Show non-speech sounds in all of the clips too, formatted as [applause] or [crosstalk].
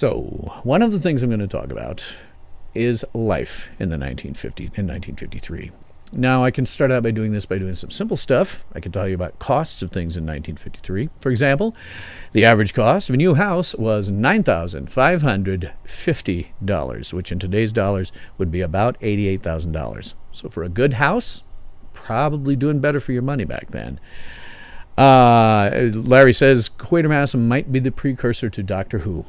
So, one of the things I'm going to talk about is life in the 1950 in 1953. Now, I can start out by doing this by doing some simple stuff. I can tell you about costs of things in 1953. For example, the average cost of a new house was $9,550, which in today's dollars would be about $88,000. So, for a good house, probably doing better for your money back then. Uh, Larry says Quatermass might be the precursor to Doctor Who.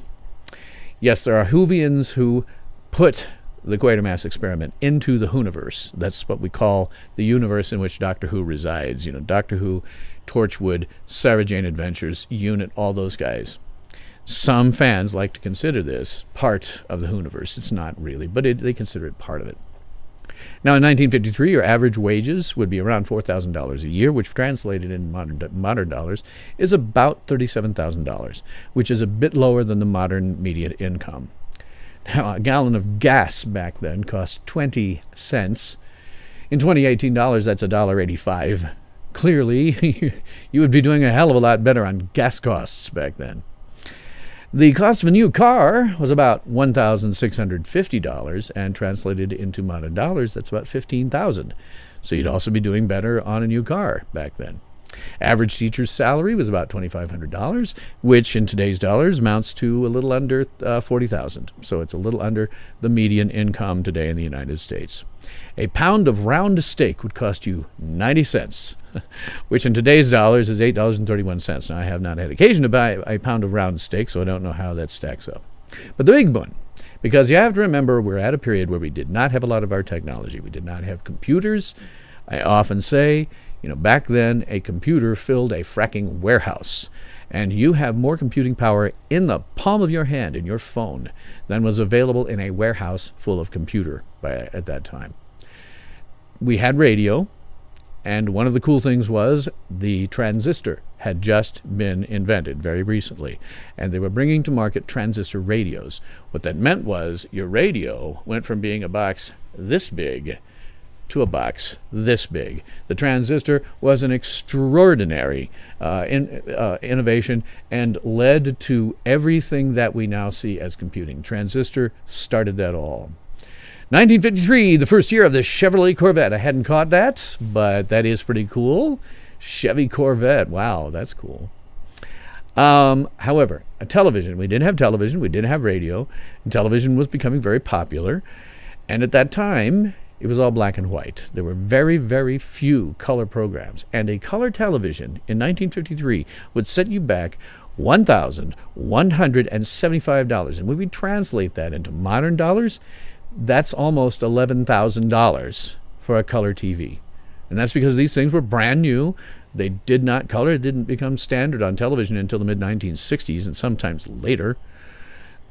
Yes, there are Whovians who put the Quatermass experiment into the Whoniverse. That's what we call the universe in which Doctor Who resides. You know, Doctor Who, Torchwood, Sarah Jane Adventures, Unit, all those guys. Some fans like to consider this part of the Whoniverse. It's not really, but it, they consider it part of it. Now, in 1953, your average wages would be around $4,000 a year, which translated in modern, modern dollars is about $37,000, which is a bit lower than the modern median income. Now, a gallon of gas back then cost 20 cents. In 2018 dollars, that's $1.85. Clearly, [laughs] you would be doing a hell of a lot better on gas costs back then. The cost of a new car was about $1,650 and translated into modern dollars, that's about 15000 So you'd also be doing better on a new car back then. Average teacher's salary was about $2,500, which in today's dollars amounts to a little under uh, 40000 So it's a little under the median income today in the United States. A pound of round steak would cost you 90 cents, [laughs] which in today's dollars is $8.31. Now, I have not had occasion to buy a pound of round steak, so I don't know how that stacks up. But the big one, because you have to remember we're at a period where we did not have a lot of our technology. We did not have computers. I often say you know, back then, a computer filled a fracking warehouse, and you have more computing power in the palm of your hand, in your phone, than was available in a warehouse full of computer by, at that time. We had radio, and one of the cool things was the transistor had just been invented very recently, and they were bringing to market transistor radios. What that meant was your radio went from being a box this big to a box this big. The transistor was an extraordinary uh, in, uh, innovation and led to everything that we now see as computing. Transistor started that all. 1953, the first year of the Chevrolet Corvette. I hadn't caught that, but that is pretty cool. Chevy Corvette. Wow, that's cool. Um, however, a television. We didn't have television. We didn't have radio. television was becoming very popular. And at that time, it was all black and white. There were very, very few color programs. And a color television in 1953 would set you back $1,175. And when we translate that into modern dollars, that's almost $11,000 for a color TV. And that's because these things were brand new. They did not color, it didn't become standard on television until the mid 1960s and sometimes later.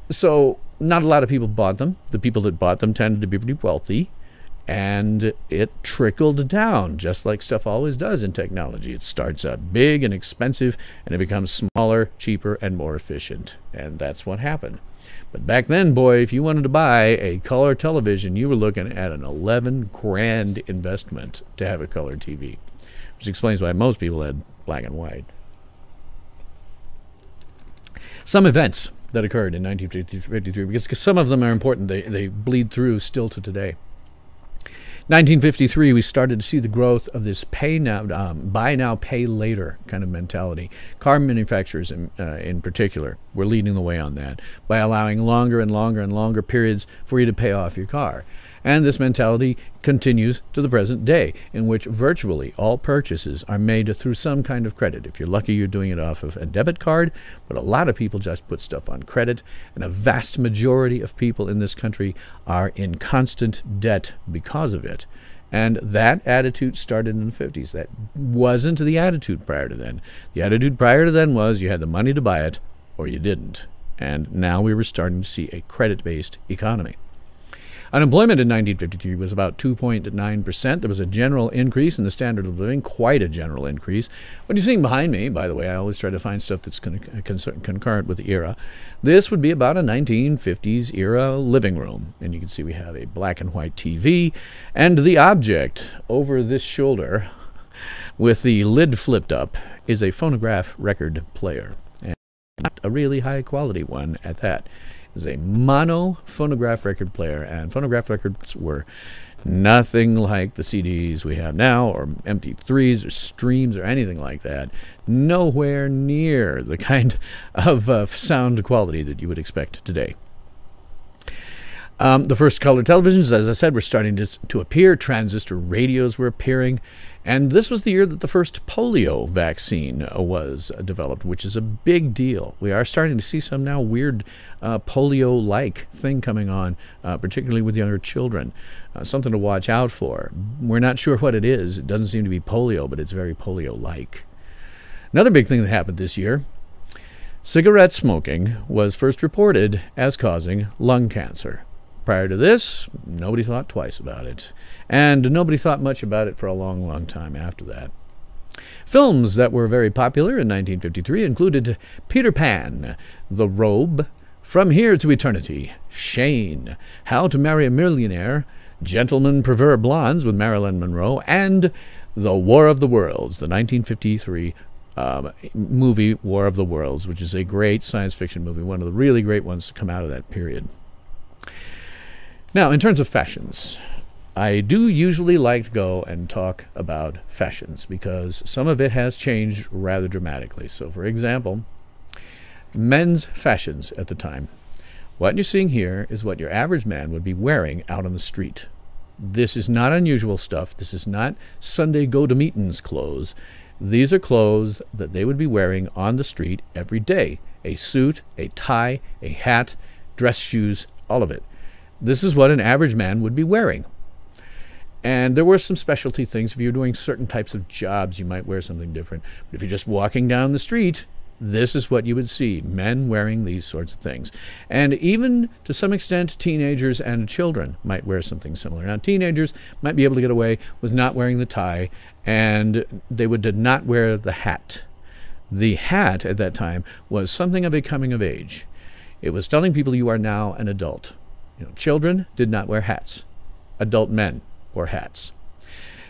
So, not a lot of people bought them. The people that bought them tended to be pretty wealthy and it trickled down just like stuff always does in technology. It starts out big and expensive and it becomes smaller, cheaper, and more efficient. And that's what happened. But back then, boy, if you wanted to buy a color television, you were looking at an 11 grand investment to have a color TV, which explains why most people had black and white. Some events that occurred in 1953, because some of them are important, they, they bleed through still to today. 1953, we started to see the growth of this pay now, um, buy now, pay later kind of mentality. Car manufacturers, in, uh, in particular, were leading the way on that by allowing longer and longer and longer periods for you to pay off your car. And this mentality continues to the present day, in which virtually all purchases are made through some kind of credit. If you're lucky, you're doing it off of a debit card, but a lot of people just put stuff on credit, and a vast majority of people in this country are in constant debt because of it. And that attitude started in the 50s. That wasn't the attitude prior to then. The attitude prior to then was you had the money to buy it or you didn't. And now we were starting to see a credit based economy. Unemployment in 1953 was about 2.9%. There was a general increase in the standard of living, quite a general increase. What you're seeing behind me, by the way, I always try to find stuff that's con concurrent with the era. This would be about a 1950s era living room. And you can see we have a black and white TV and the object over this shoulder with the lid flipped up is a phonograph record player. And not a really high quality one at that. Is a mono phonograph record player, and phonograph records were nothing like the CDs we have now, or MP3s, or streams, or anything like that. Nowhere near the kind [laughs] of uh, sound quality that you would expect today. Um, the first color televisions, as I said, were starting to, to appear. Transistor radios were appearing. And this was the year that the first polio vaccine uh, was uh, developed, which is a big deal. We are starting to see some now weird uh, polio like thing coming on, uh, particularly with younger children. Uh, something to watch out for. We're not sure what it is. It doesn't seem to be polio, but it's very polio like. Another big thing that happened this year cigarette smoking was first reported as causing lung cancer. Prior to this, nobody thought twice about it. And nobody thought much about it for a long, long time after that. Films that were very popular in 1953 included Peter Pan, The Robe, From Here to Eternity, Shane, How to Marry a Millionaire, Gentlemen Prefer Blondes with Marilyn Monroe, and The War of the Worlds, the 1953 um, movie War of the Worlds, which is a great science fiction movie, one of the really great ones to come out of that period. Now, in terms of fashions, I do usually like to go and talk about fashions because some of it has changed rather dramatically. So, for example, men's fashions at the time. What you're seeing here is what your average man would be wearing out on the street. This is not unusual stuff. This is not Sunday go to meetings clothes. These are clothes that they would be wearing on the street every day a suit, a tie, a hat, dress shoes, all of it. This is what an average man would be wearing. And there were some specialty things. If you're doing certain types of jobs, you might wear something different. But if you're just walking down the street, this is what you would see men wearing these sorts of things. And even to some extent, teenagers and children might wear something similar. Now, teenagers might be able to get away with not wearing the tie, and they would did not wear the hat. The hat at that time was something of a coming of age. It was telling people you are now an adult. You know, children did not wear hats. Adult men wore hats.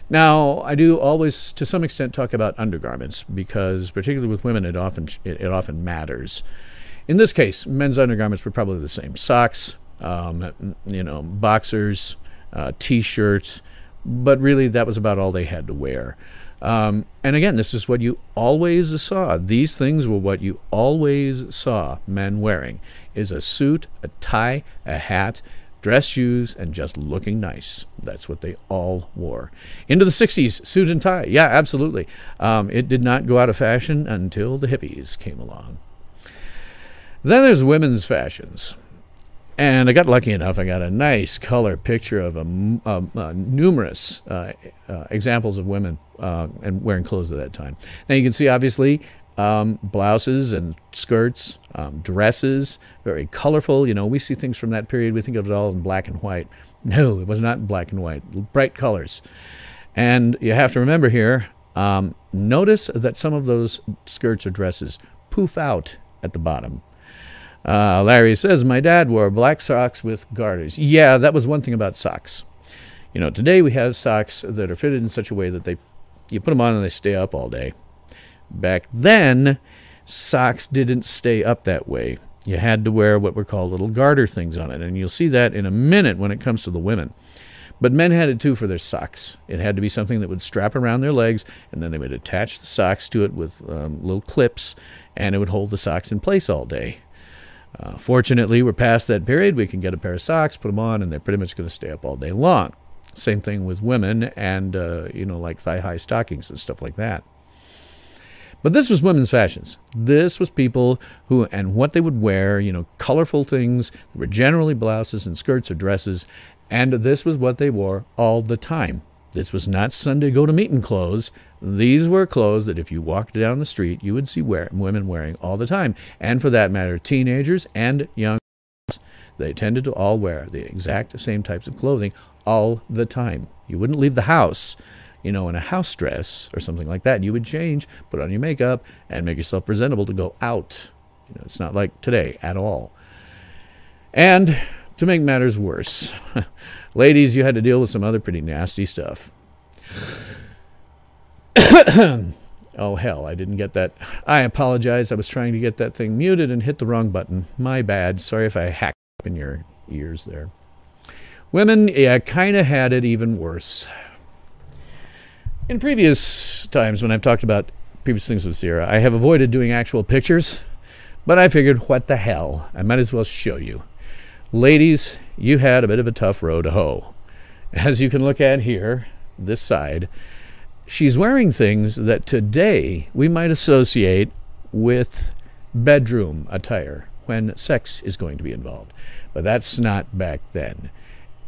Now, I do always, to some extent, talk about undergarments because, particularly with women, it often it, it often matters. In this case, men's undergarments were probably the same: socks, um, you know, boxers, uh, t-shirts, but really that was about all they had to wear. Um, and again, this is what you always saw. These things were what you always saw men wearing: is a suit, a tie, a hat, dress shoes, and just looking nice. That's what they all wore. Into the 60s, suit and tie. Yeah, absolutely. Um, it did not go out of fashion until the hippies came along. Then there's women's fashions. And I got lucky enough, I got a nice color picture of a, numerous uh, uh, examples of women uh, and wearing clothes at that time. Now you can see, obviously, um, blouses and skirts, um, dresses, very colorful. You know, we see things from that period, we think of it all in black and white. No, it was not black and white, bright colors. And you have to remember here, um, notice that some of those skirts or dresses poof out at the bottom. Uh, Larry says, My dad wore black socks with garters. Yeah, that was one thing about socks. You know, today we have socks that are fitted in such a way that they, you put them on and they stay up all day. Back then, socks didn't stay up that way. You had to wear what were called little garter things on it, and you'll see that in a minute when it comes to the women. But men had it too for their socks. It had to be something that would strap around their legs, and then they would attach the socks to it with um, little clips, and it would hold the socks in place all day. Uh, fortunately, we're past that period. We can get a pair of socks, put them on, and they're pretty much going to stay up all day long. Same thing with women, and uh, you know, like thigh-high stockings and stuff like that. But this was women's fashions. This was people who, and what they would wear, you know, colorful things. They were generally blouses and skirts or dresses. And this was what they wore all the time. This was not Sunday go to meeting clothes. These were clothes that if you walked down the street, you would see wear, women wearing all the time. And for that matter, teenagers and young they tended to all wear the exact same types of clothing all the time. You wouldn't leave the house you know, in a house dress or something like that. You would change, put on your makeup, and make yourself presentable to go out. You know, it's not like today at all. And to make matters worse, [laughs] ladies, you had to deal with some other pretty nasty stuff. [coughs] oh, hell, I didn't get that. I apologize. I was trying to get that thing muted and hit the wrong button. My bad. Sorry if I hacked. Up in your ears there. Women, yeah, kind of had it even worse. In previous times when I've talked about previous things with Sierra, I have avoided doing actual pictures, but I figured, what the hell? I might as well show you. Ladies, you had a bit of a tough row to hoe. As you can look at here, this side, she's wearing things that today we might associate with bedroom attire when sex is going to be involved. But that's not back then.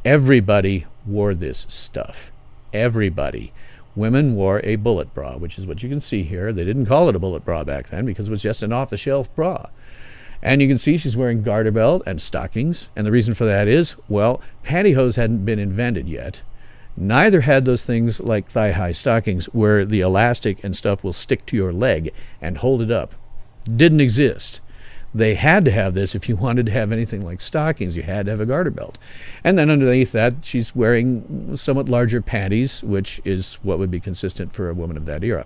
Everybody wore this stuff. Everybody. Women wore a bullet bra, which is what you can see here. They didn't call it a bullet bra back then because it was just an off the shelf bra. And you can see she's wearing garter belt and stockings. And the reason for that is, well, pantyhose hadn't been invented yet. Neither had those things like thigh high stockings where the elastic and stuff will stick to your leg and hold it up. Didn't exist. They had to have this if you wanted to have anything like stockings. You had to have a garter belt. And then underneath that, she's wearing somewhat larger panties, which is what would be consistent for a woman of that era.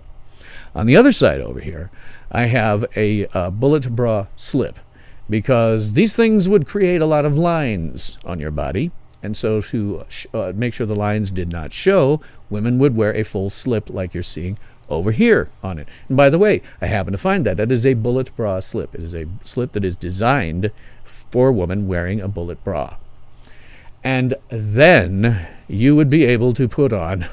On the other side over here, I have a, a bullet bra slip because these things would create a lot of lines on your body. And so, to uh, make sure the lines did not show, women would wear a full slip like you're seeing over here on it. And by the way, I happen to find that. That is a bullet bra slip. It is a slip that is designed for a woman wearing a bullet bra. And then you would be able to put on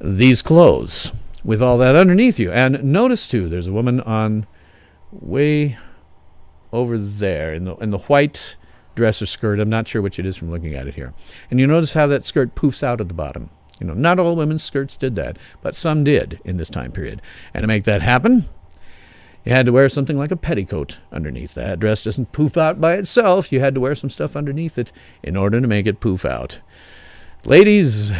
these clothes with all that underneath you. And notice, too, there's a woman on way over there in the in the white dress or skirt. I'm not sure which it is from looking at it here. And you notice how that skirt poofs out at the bottom. You know, not all women's skirts did that, but some did in this time period. And to make that happen, you had to wear something like a petticoat underneath. That dress doesn't poof out by itself. You had to wear some stuff underneath it in order to make it poof out. Ladies,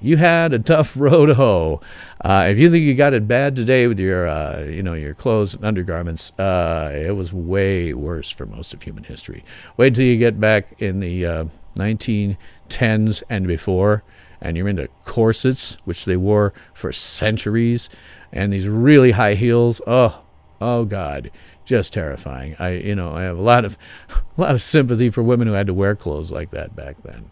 you had a tough [laughs] road to hoe. Uh, if you think you got it bad today with your, uh, you know, your clothes and undergarments, uh, it was way worse for most of human history. Wait till you get back in the 1910s uh, and before, and you're into corsets, which they wore for centuries, and these really high heels. Oh, oh God, just terrifying. I, you know, I have a lot of, [laughs] a lot of sympathy for women who had to wear clothes like that back then.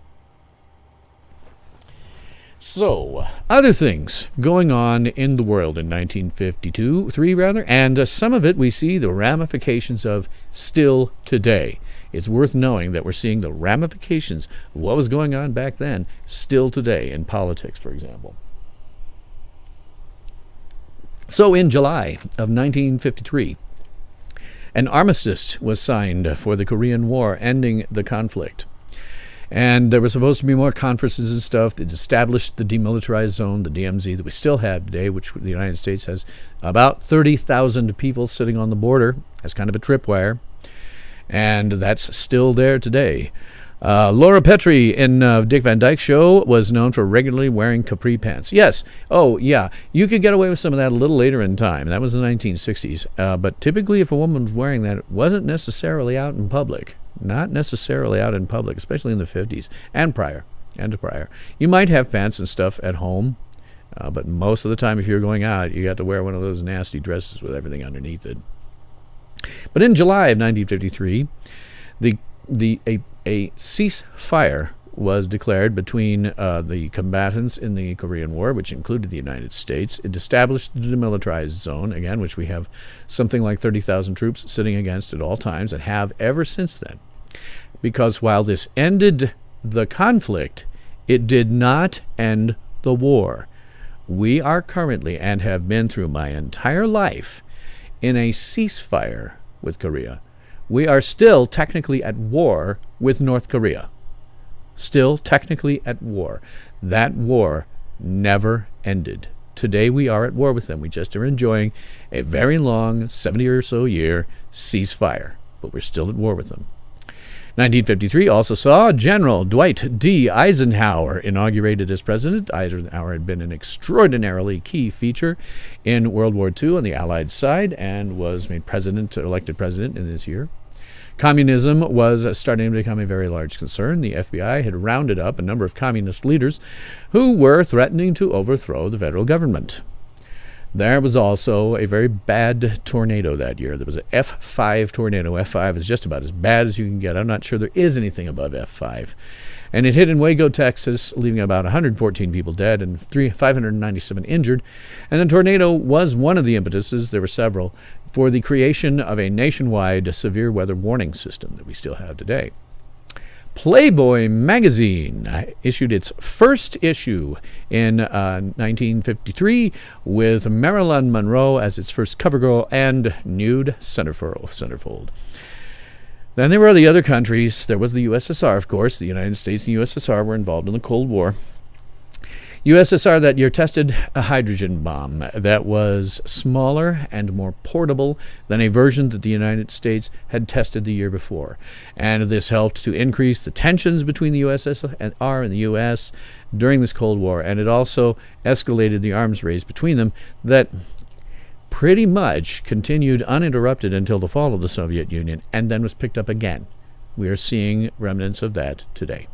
So, other things going on in the world in 1952, 3 rather, and uh, some of it we see the ramifications of still today. It's worth knowing that we're seeing the ramifications of what was going on back then still today in politics, for example. So, in July of 1953, an armistice was signed for the Korean War, ending the conflict. And there were supposed to be more conferences and stuff that established the demilitarized zone, the DMZ, that we still have today, which the United States has about 30,000 people sitting on the border as kind of a tripwire. And that's still there today. Uh, Laura Petrie in uh, Dick Van Dyke Show was known for regularly wearing capri pants. Yes. Oh, yeah. You could get away with some of that a little later in time. That was the 1960s. Uh, but typically, if a woman was wearing that, it wasn't necessarily out in public not necessarily out in public, especially in the 50s and prior and prior. You might have pants and stuff at home, uh, but most of the time, if you're going out, you got to wear one of those nasty dresses with everything underneath it. But in July of 1953, the the a, a ceasefire was declared between uh, the combatants in the Korean War, which included the United States. It established the demilitarized zone, again, which we have something like 30,000 troops sitting against at all times and have ever since then. Because while this ended the conflict, it did not end the war. We are currently, and have been through my entire life, in a ceasefire with Korea. We are still technically at war with North Korea still technically at war. That war never ended. Today we are at war with them. We just are enjoying a very long 70 or so year ceasefire, but we're still at war with them. 1953 also saw General Dwight D. Eisenhower inaugurated as president. Eisenhower had been an extraordinarily key feature in World War II on the Allied side and was made president, elected president in this year. Communism was starting to become a very large concern. The FBI had rounded up a number of communist leaders who were threatening to overthrow the federal government. There was also a very bad tornado that year. There was an F5 tornado. F5 is just about as bad as you can get. I'm not sure there is anything above F5. And it hit in Waco, Texas, leaving about 114 people dead and 597 injured. And the tornado was one of the impetuses, there were several, for the creation of a nationwide severe weather warning system that we still have today. Playboy magazine issued its first issue in uh, 1953 with Marilyn Monroe as its first cover girl and nude centerfold. Then there were the other countries. There was the USSR, of course. The United States and USSR were involved in the Cold War. USSR that year tested a hydrogen bomb that was smaller and more portable than a version that the United States had tested the year before. And this helped to increase the tensions between the USSR and the US during this Cold War. And it also escalated the arms race between them that pretty much continued uninterrupted until the fall of the Soviet Union and then was picked up again. We are seeing remnants of that today.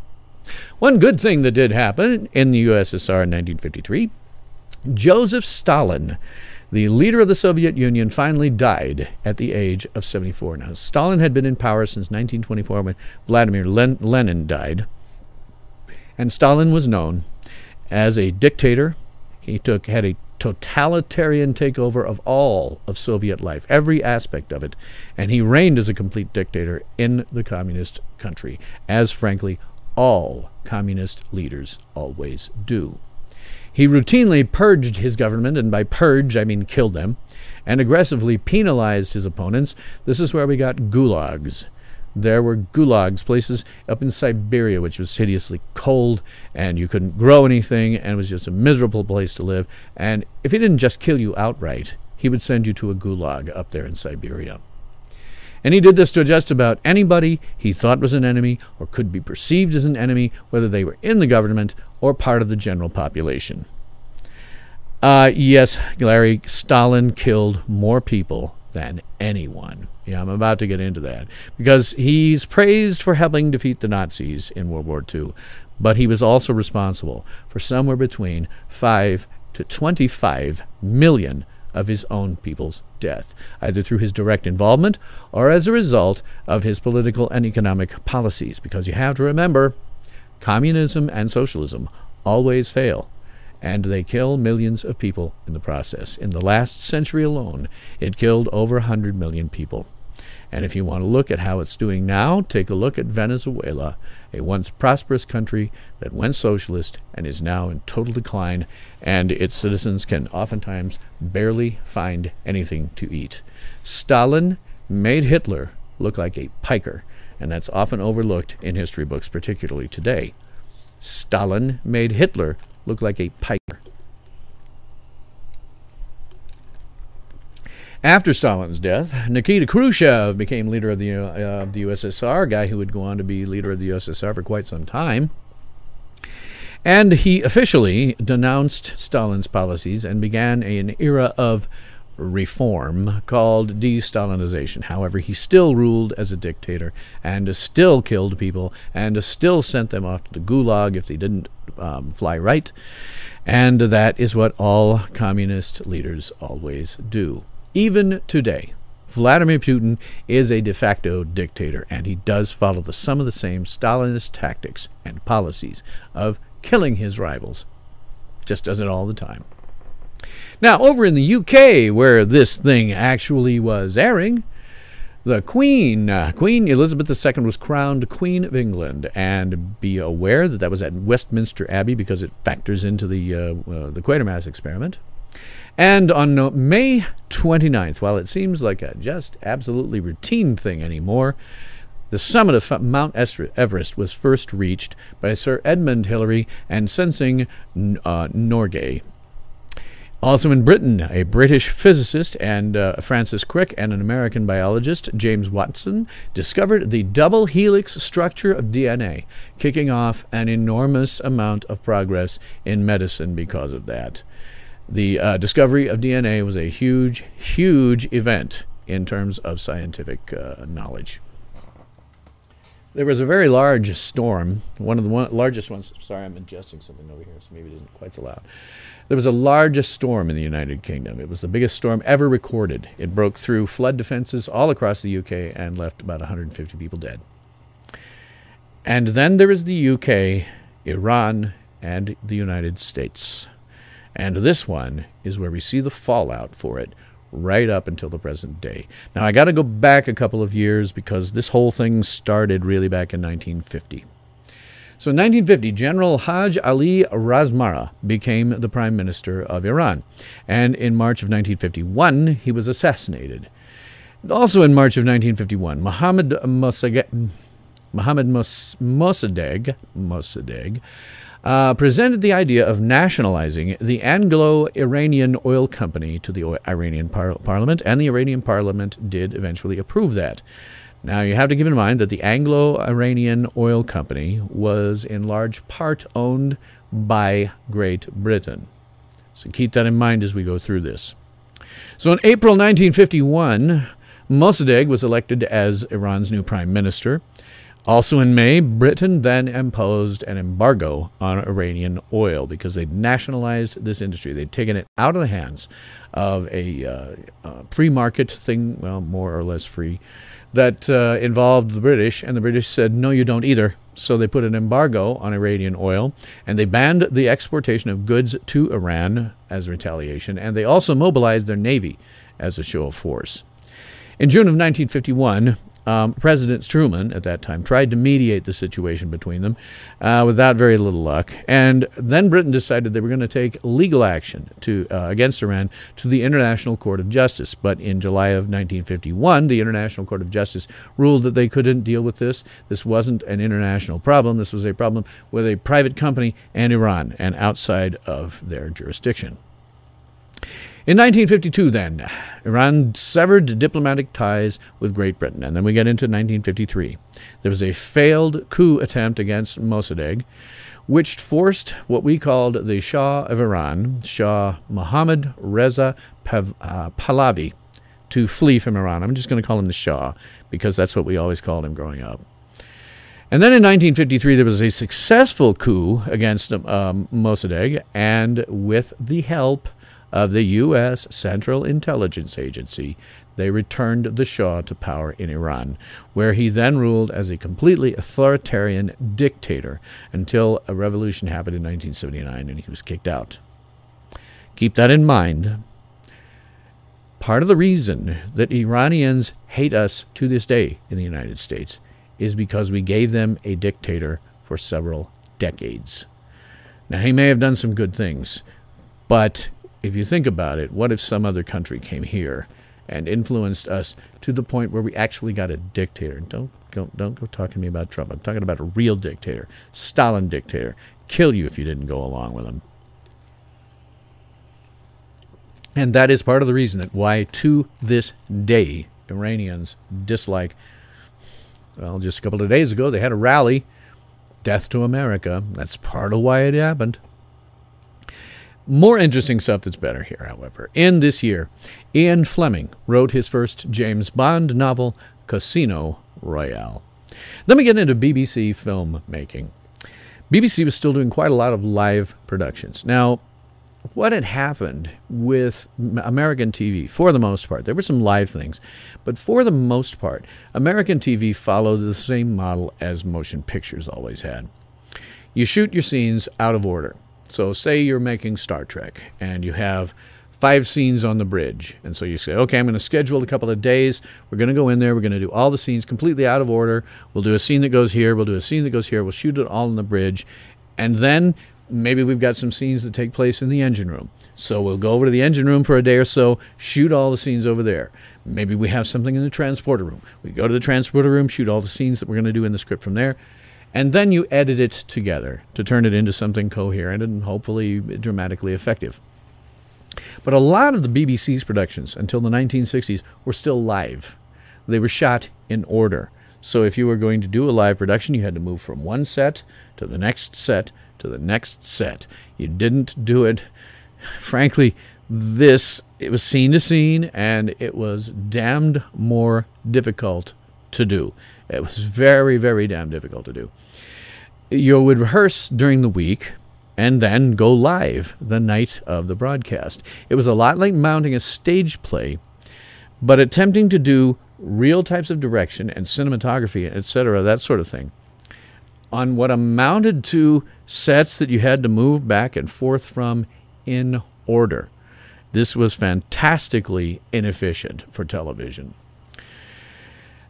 One good thing that did happen in the USSR in 1953 Joseph Stalin, the leader of the Soviet Union, finally died at the age of 74. Now, Stalin had been in power since 1924 when Vladimir Len- Lenin died. And Stalin was known as a dictator. He took had a totalitarian takeover of all of Soviet life, every aspect of it, and he reigned as a complete dictator in the communist country, as frankly all communist leaders always do. He routinely purged his government, and by purge I mean killed them, and aggressively penalized his opponents. This is where we got gulags. There were gulags, places up in Siberia, which was hideously cold, and you couldn't grow anything, and it was just a miserable place to live. And if he didn't just kill you outright, he would send you to a gulag up there in Siberia. And he did this to just about anybody he thought was an enemy or could be perceived as an enemy, whether they were in the government or part of the general population. Uh, yes, Larry, Stalin killed more people than anyone. Yeah, I'm about to get into that. Because he's praised for helping defeat the Nazis in World War II, but he was also responsible for somewhere between 5 to 25 million of his own people's death, either through his direct involvement or as a result of his political and economic policies. Because you have to remember, communism and socialism always fail, and they kill millions of people in the process. In the last century alone, it killed over 100 million people. And if you want to look at how it's doing now, take a look at Venezuela, a once prosperous country that went socialist and is now in total decline, and its citizens can oftentimes barely find anything to eat. Stalin made Hitler look like a piker, and that's often overlooked in history books, particularly today. Stalin made Hitler look like a piker. After Stalin's death, Nikita Khrushchev became leader of the, uh, of the USSR, a guy who would go on to be leader of the USSR for quite some time. And he officially denounced Stalin's policies and began an era of reform called de-Stalinization. However, he still ruled as a dictator and still killed people and still sent them off to the gulag if they didn't um, fly right. And that is what all communist leaders always do. Even today, Vladimir Putin is a de facto dictator, and he does follow the, some of the same Stalinist tactics and policies of killing his rivals. Just does it all the time. Now, over in the UK, where this thing actually was airing, the Queen, uh, Queen Elizabeth II, was crowned Queen of England, and be aware that that was at Westminster Abbey because it factors into the uh, uh, the Quatermass experiment. And on May 29th, while it seems like a just absolutely routine thing anymore, the summit of Mount Everest was first reached by Sir Edmund Hillary and Tenzing uh, Norgay. Also in Britain, a British physicist and uh, Francis Crick and an American biologist, James Watson, discovered the double helix structure of DNA, kicking off an enormous amount of progress in medicine because of that. The uh, discovery of DNA was a huge, huge event in terms of scientific uh, knowledge. there was a very large storm, one of the one, largest ones. Sorry, I'm adjusting something over here, so maybe it isn't quite so loud. There was a largest storm in the United Kingdom. It was the biggest storm ever recorded. It broke through flood defenses all across the UK and left about 150 people dead. And then there is the UK, Iran, and the United States. And this one is where we see the fallout for it right up until the present day. Now, I got to go back a couple of years because this whole thing started really back in 1950. So in 1950, General Haj Ali Razmara became the Prime Minister of Iran. And in March of 1951, he was assassinated. Also in March of 1951, Mohammad Mossadegh, Mossadegh, Mossadegh uh, presented the idea of nationalizing the Anglo Iranian Oil Company to the Iranian par- parliament, and the Iranian parliament did eventually approve that. Now, you have to keep in mind that the Anglo Iranian Oil Company was in large part owned by Great Britain. So keep that in mind as we go through this. So in April 1951, Mossadegh was elected as Iran's new prime minister. Also in May, Britain then imposed an embargo on Iranian oil because they'd nationalized this industry. They'd taken it out of the hands of a, uh, uh, free market thing, well, more or less free, that uh, involved the British, and the British said, no, you don't either. So they put an embargo on Iranian oil, and they banned the exportation of goods to Iran as retaliation, and they also mobilized their navy as a show of force. In June of 1951, um, President Truman, at that time, tried to mediate the situation between them uh, without very little luck. And then Britain decided they were going to take legal action to, uh, against Iran to the International Court of Justice. But in July of 1951, the International Court of Justice ruled that they couldn't deal with this. This wasn't an international problem, this was a problem with a private company and Iran and outside of their jurisdiction. In 1952, then, Iran severed diplomatic ties with Great Britain, and then we get into 1953. There was a failed coup attempt against Mossadegh, which forced what we called the Shah of Iran, Shah Mohammad Reza uh, Pahlavi, to flee from Iran. I'm just going to call him the Shah because that's what we always called him growing up. And then in 1953, there was a successful coup against um, Mossadegh, and with the help of the U.S. Central Intelligence Agency, they returned the Shah to power in Iran, where he then ruled as a completely authoritarian dictator until a revolution happened in 1979 and he was kicked out. Keep that in mind. Part of the reason that Iranians hate us to this day in the United States is because we gave them a dictator for several decades. Now, he may have done some good things, but if you think about it, what if some other country came here and influenced us to the point where we actually got a dictator? Don't go, don't go talking to me about Trump. I'm talking about a real dictator, Stalin dictator. Kill you if you didn't go along with him. And that is part of the reason that why to this day Iranians dislike. Well, just a couple of days ago they had a rally, Death to America. That's part of why it happened. More interesting stuff that's better here, however. In this year, Ian Fleming wrote his first James Bond novel, Casino Royale. Then we get into BBC filmmaking. BBC was still doing quite a lot of live productions. Now, what had happened with American TV, for the most part, there were some live things, but for the most part, American TV followed the same model as motion pictures always had. You shoot your scenes out of order. So, say you're making Star Trek and you have five scenes on the bridge. And so you say, okay, I'm going to schedule a couple of days. We're going to go in there. We're going to do all the scenes completely out of order. We'll do a scene that goes here. We'll do a scene that goes here. We'll shoot it all on the bridge. And then maybe we've got some scenes that take place in the engine room. So we'll go over to the engine room for a day or so, shoot all the scenes over there. Maybe we have something in the transporter room. We go to the transporter room, shoot all the scenes that we're going to do in the script from there and then you edit it together to turn it into something coherent and hopefully dramatically effective. But a lot of the BBC's productions until the 1960s were still live. They were shot in order. So if you were going to do a live production, you had to move from one set to the next set to the next set. You didn't do it. [laughs] Frankly, this it was scene to scene and it was damned more difficult to do. It was very, very damn difficult to do. You would rehearse during the week and then go live the night of the broadcast. It was a lot like mounting a stage play, but attempting to do real types of direction and cinematography, etc., that sort of thing, on what amounted to sets that you had to move back and forth from in order. This was fantastically inefficient for television.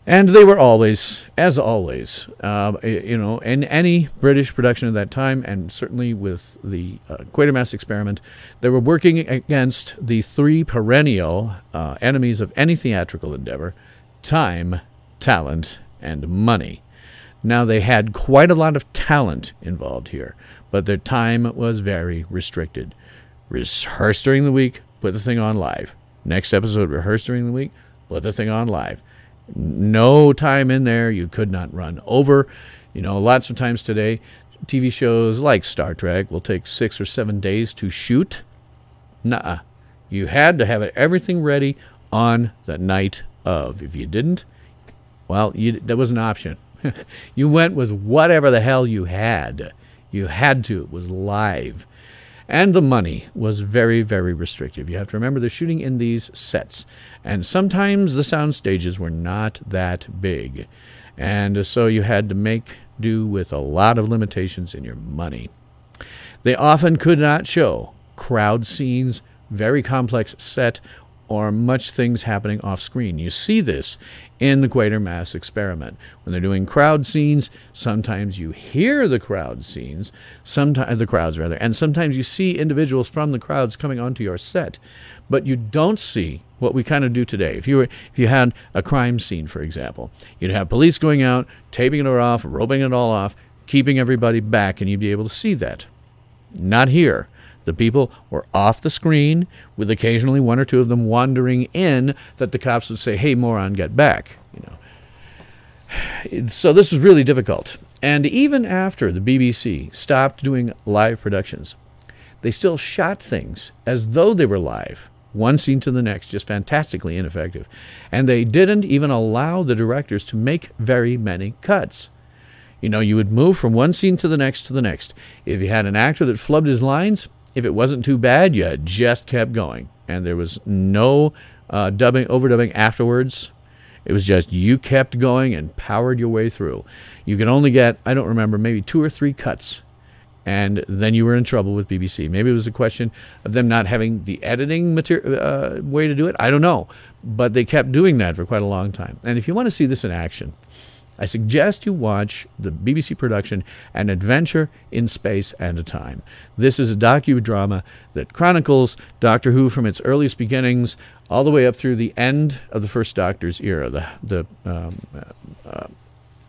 And they were always, as always, uh, you know, in any British production at that time, and certainly with the uh, Quatermass experiment, they were working against the three perennial uh, enemies of any theatrical endeavor time, talent, and money. Now, they had quite a lot of talent involved here, but their time was very restricted. Rehearse during the week, put the thing on live. Next episode, rehearse during the week, put the thing on live no time in there. You could not run over. You know, lots of times today, TV shows like Star Trek will take six or seven days to shoot. Nah, you had to have it, everything ready on the night of. If you didn't, well, you, that was an option. [laughs] you went with whatever the hell you had. You had to. It was live. And the money was very, very restrictive. You have to remember they're shooting in these sets. And sometimes the sound stages were not that big. And so you had to make do with a lot of limitations in your money. They often could not show crowd scenes, very complex set, or much things happening off screen. You see this in the Quatermass experiment. When they're doing crowd scenes, sometimes you hear the crowd scenes, sometimes uh, the crowds rather, and sometimes you see individuals from the crowds coming onto your set, but you don't see what we kind of do today. If you were, if you had a crime scene, for example, you'd have police going out, taping it off, roping it all off, keeping everybody back, and you'd be able to see that. Not here. The people were off the screen, with occasionally one or two of them wandering in that the cops would say, hey, moron, get back. You know. So this was really difficult. And even after the BBC stopped doing live productions, they still shot things as though they were live, one scene to the next, just fantastically ineffective. And they didn't even allow the directors to make very many cuts. You know, you would move from one scene to the next to the next. If you had an actor that flubbed his lines, if it wasn't too bad, you just kept going, and there was no uh, dubbing, overdubbing afterwards. It was just you kept going and powered your way through. You could only get, I don't remember, maybe two or three cuts, and then you were in trouble with BBC. Maybe it was a question of them not having the editing material uh, way to do it. I don't know, but they kept doing that for quite a long time. And if you want to see this in action, I suggest you watch the BBC production An Adventure in Space and Time. This is a docudrama that chronicles Doctor Who from its earliest beginnings all the way up through the end of the first Doctor's era, the, the, um, uh,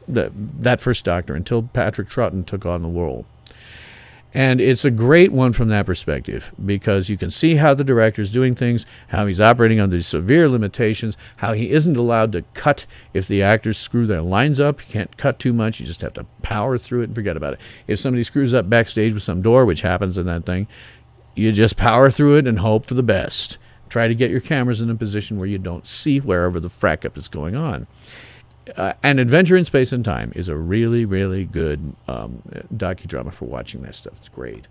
the, that first Doctor, until Patrick Troughton took on the role. And it's a great one from that perspective because you can see how the director is doing things, how he's operating under severe limitations, how he isn't allowed to cut if the actors screw their lines up. You can't cut too much. You just have to power through it and forget about it. If somebody screws up backstage with some door, which happens in that thing, you just power through it and hope for the best. Try to get your cameras in a position where you don't see wherever the frack up is going on uh, An Adventure in Space and Time is a really, really good um, docudrama for watching that stuff. It's great.